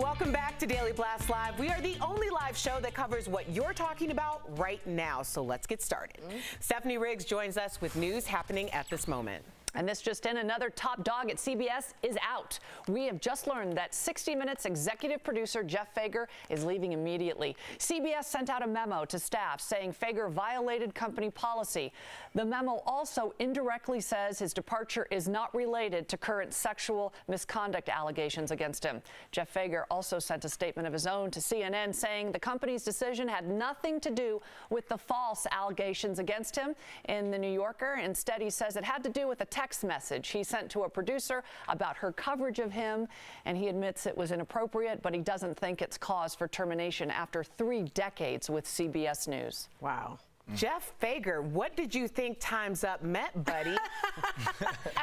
Welcome back to Daily Blast Live. We are the only live show that covers what you're talking about right now. So let's get started. Mm -hmm. Stephanie Riggs joins us with news happening at this moment. And this just in, another top dog at CBS is out. We have just learned that 60 Minutes executive producer Jeff Fager is leaving immediately. CBS sent out a memo to staff saying Fager violated company policy. The memo also indirectly says his departure is not related to current sexual misconduct allegations against him. Jeff Fager also sent a statement of his own to CNN saying the company's decision had nothing to do with the false allegations against him in the New Yorker. Instead, he says it had to do with a text message he sent to a producer about her coverage of him, and he admits it was inappropriate, but he doesn't think it's cause for termination after three decades with CBS News. Wow. Mm. Jeff Fager, what did you think Time's Up meant, buddy?